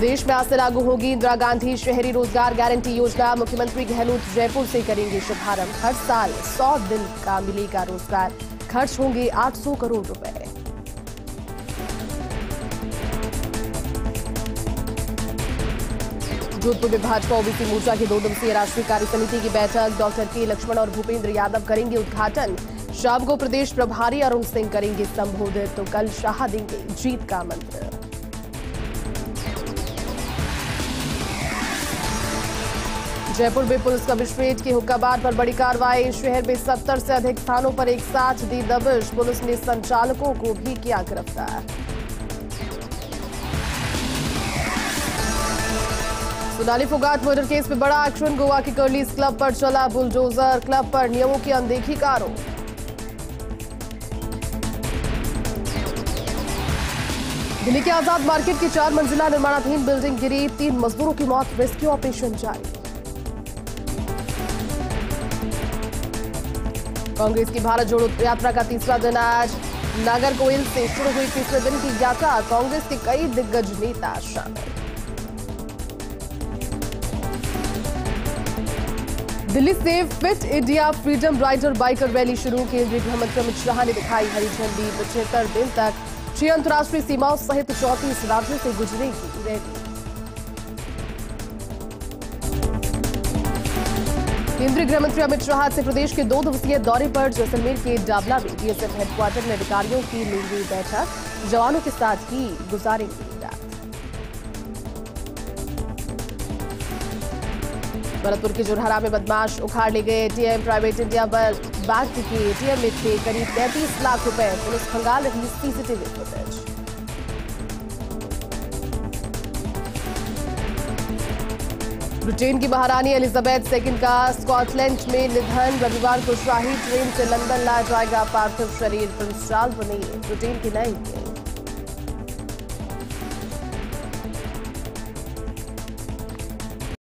देश में आज से लागू होगी इंदिरा गांधी शहरी रोज़गार गारंटी योजना। मुख्यमंत्री गहलोत जयपुर से करेंगे शुभारंभ। हर साल 100 दिन का मिलेगा रोज़गार। खर्च होंगे 800 करोड़ रुपए। जोधपुर में भाजपा ओबीसी मोर्चा की दो दिवसीय राष्ट्रीय कार्य समिति की बैठक। डॉक्टर के लक्ष्मण और भूपेंद्र यादव करेंगे उद्घाटन। शाम को प्रदेश प्रभारी अरुण सिंह करेंगे संबोधित। तो कल शाह देंगे जीत का मंत्र। जयपुर में पुलिस कमिश्नरेट के हुक्काबार पर बड़ी कार्रवाई। शहर में सत्तर से अधिक स्थानों पर एक साथ दी दबिश पुलिस ने संचालकों को भी किया गिरफ़्तार। सोनाली फोगाट मर्डर केस में बड़ा एक्शन। गोवा के कर्लीस क्लब पर चला बुलडोजर। क्लब पर नियमों की अनदेखी का आरोप। दिल्ली के आज़ाद मार्केट की चार मंजिला निर्माणाधीन बिल्डिंग गिरी। तीन मजदूरों की मौत। रेस्क्यू ऑपरेशन जारी। कांग्रेस की भारत जोड़ो यात्रा का तीसरा दिन आज। नागरकोइल से शुरू हुई तीसरे दिन की यात्रा, कांग्रेस के कई दिग्गज नेता शामिल। दिल्ली से fit India freedom rider biker rally शुरू, केंद्रीय गृह मंत्री अमित शाह ने दिखाई हरी झंडी। पचहत्तर दिन तक छह अंतर्राष्ट्रीय सीमाओं सहित चौंतीस राज्यों से गुजरेगी रैली। केंद्रीय गृह मंत्री अमित शाह से प्रदेश के दो दिवसीय दौरे पर जैसलमेर के डाबला में बीएसएफ हेडक्वार्टर में अधिकारियों की लेंगे बैठक। जवानों के साथ ही गुजारेंगे भरतपुर के जोरहरा में बदमाश उखाड़ ले गए एटीएम प्राइवेट इंडिया पर बैंक के एटीएम में थे करीब 33 लाख रुपए। पुलिस खंगाल रही सीसीटीवी फुटेज ब्रिटेन की महारानी एलिजाबेथ सेकंड का स्कॉटलैंड में निधन। रविवार को शाही ट्रेन से लंदन लाया जाएगा पार्थिव शरीर। प्रिंस चार्ल्स बने ब्रिटेन के किंग